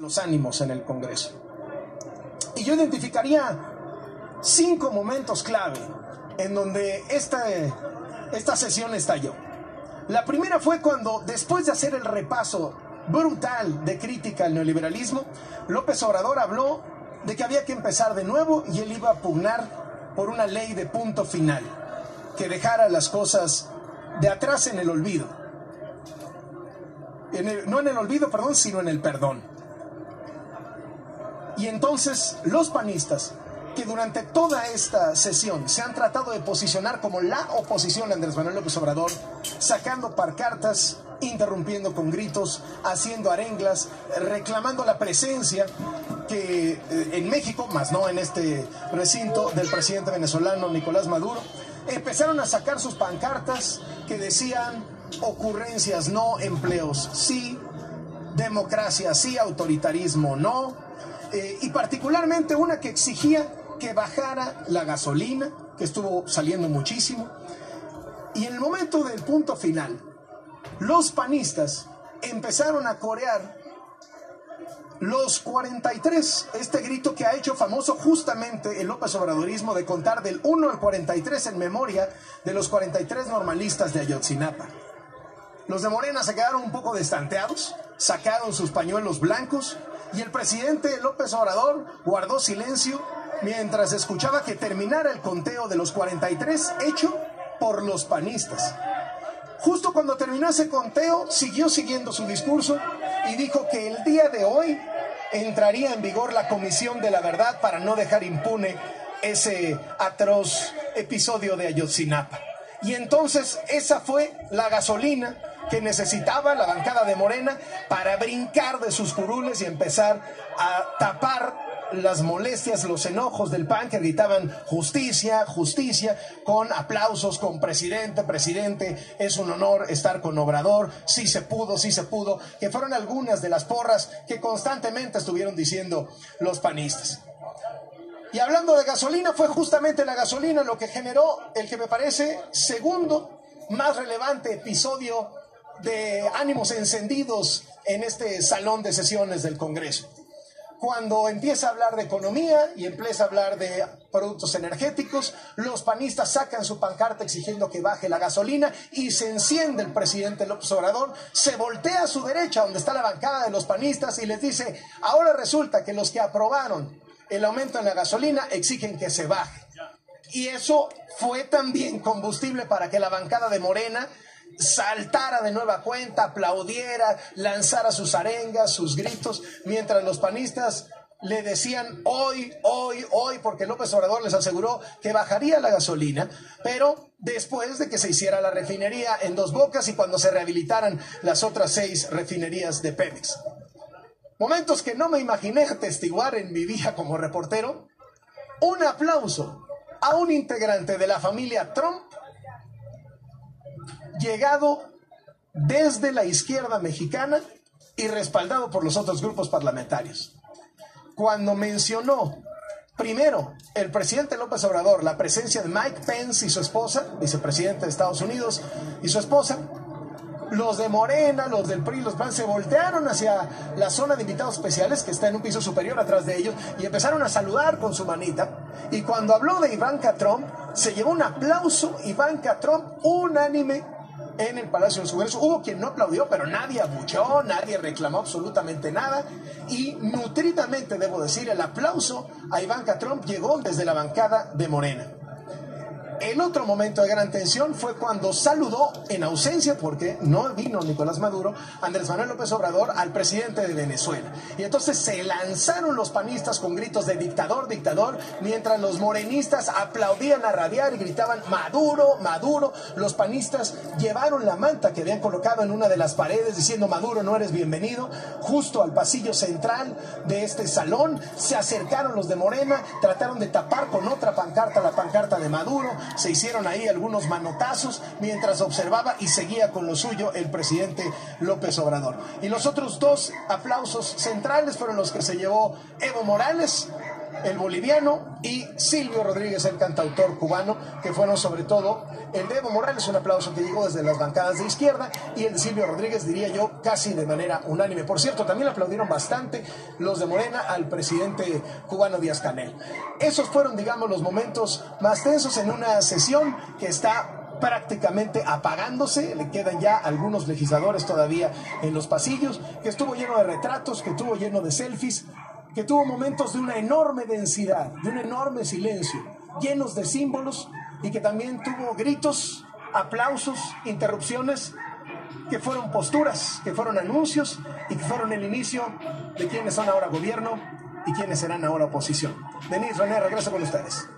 los ánimos en el Congreso. Y yo identificaría cinco momentos clave en donde esta, esta sesión estalló. La primera fue cuando, después de hacer el repaso brutal de crítica al neoliberalismo, López Obrador habló de que había que empezar de nuevo y él iba a pugnar por una ley de punto final, que dejara las cosas de atrás en el olvido. no en el olvido, perdón, sino en el perdón. Y entonces los panistas, que durante toda esta sesión se han tratado de posicionar como la oposición a Andrés Manuel López Obrador, sacando cartas interrumpiendo con gritos, haciendo arenglas, reclamando la presencia que eh, en México, más no en este recinto, del presidente venezolano Nicolás Maduro, empezaron a sacar sus pancartas que decían ocurrencias no, empleos sí, democracia sí, autoritarismo no, eh, y particularmente una que exigía que bajara la gasolina, que estuvo saliendo muchísimo, y en el momento del punto final, los panistas empezaron a corear los 43, este grito que ha hecho famoso justamente el López Obradorismo de contar del 1 al 43 en memoria de los 43 normalistas de Ayotzinapa. Los de Morena se quedaron un poco destanteados, sacaron sus pañuelos blancos y el presidente López Obrador guardó silencio mientras escuchaba que terminara el conteo de los 43 hecho por los panistas. Justo cuando terminó ese conteo, siguió siguiendo su discurso y dijo que el día de hoy entraría en vigor la Comisión de la Verdad para no dejar impune ese atroz episodio de Ayotzinapa. Y entonces esa fue la gasolina que necesitaba la bancada de Morena para brincar de sus curules y empezar a tapar las molestias, los enojos del PAN que gritaban justicia, justicia, con aplausos, con presidente, presidente, es un honor estar con Obrador, sí se pudo, sí se pudo, que fueron algunas de las porras que constantemente estuvieron diciendo los panistas. Y hablando de gasolina, fue justamente la gasolina lo que generó el que me parece segundo más relevante episodio de ánimos encendidos en este salón de sesiones del Congreso cuando empieza a hablar de economía y empieza a hablar de productos energéticos, los panistas sacan su pancarta exigiendo que baje la gasolina y se enciende el presidente López Obrador, se voltea a su derecha donde está la bancada de los panistas y les dice, ahora resulta que los que aprobaron el aumento en la gasolina exigen que se baje. Y eso fue también combustible para que la bancada de Morena saltara de nueva cuenta, aplaudiera, lanzara sus arengas, sus gritos, mientras los panistas le decían hoy, hoy, hoy, porque López Obrador les aseguró que bajaría la gasolina, pero después de que se hiciera la refinería en dos bocas y cuando se rehabilitaran las otras seis refinerías de Pemex. Momentos que no me imaginé atestiguar en mi vida como reportero. Un aplauso a un integrante de la familia Trump llegado desde la izquierda mexicana y respaldado por los otros grupos parlamentarios. Cuando mencionó primero el presidente López Obrador la presencia de Mike Pence y su esposa, vicepresidente de Estados Unidos, y su esposa, los de Morena, los del PRI, los PAN se voltearon hacia la zona de invitados especiales que está en un piso superior atrás de ellos y empezaron a saludar con su manita. Y cuando habló de Ivanka Trump, se llevó un aplauso Ivanka Trump unánime en el Palacio de los Congresos. Hubo quien no aplaudió, pero nadie abuchó, nadie reclamó absolutamente nada. Y nutridamente, debo decir, el aplauso a Ivanka Trump llegó desde la bancada de Morena. El otro momento de gran tensión fue cuando saludó en ausencia, porque no vino Nicolás Maduro, Andrés Manuel López Obrador al presidente de Venezuela. Y entonces se lanzaron los panistas con gritos de dictador, dictador, mientras los morenistas aplaudían a radiar y gritaban Maduro, Maduro. Los panistas llevaron la manta que habían colocado en una de las paredes diciendo Maduro no eres bienvenido, justo al pasillo central de este salón. Se acercaron los de Morena, trataron de tapar con otra pancarta la pancarta de Maduro se hicieron ahí algunos manotazos mientras observaba y seguía con lo suyo el presidente López Obrador. Y los otros dos aplausos centrales fueron los que se llevó Evo Morales el boliviano, y Silvio Rodríguez, el cantautor cubano, que fueron sobre todo el de Evo Morales, un aplauso que llegó desde las bancadas de izquierda, y el de Silvio Rodríguez, diría yo, casi de manera unánime. Por cierto, también aplaudieron bastante los de Morena al presidente cubano Díaz Canel. Esos fueron, digamos, los momentos más tensos en una sesión que está prácticamente apagándose, le quedan ya algunos legisladores todavía en los pasillos, que estuvo lleno de retratos, que estuvo lleno de selfies, que tuvo momentos de una enorme densidad, de un enorme silencio, llenos de símbolos y que también tuvo gritos, aplausos, interrupciones, que fueron posturas, que fueron anuncios y que fueron el inicio de quienes son ahora gobierno y quienes serán ahora oposición. Denis René, regreso con ustedes.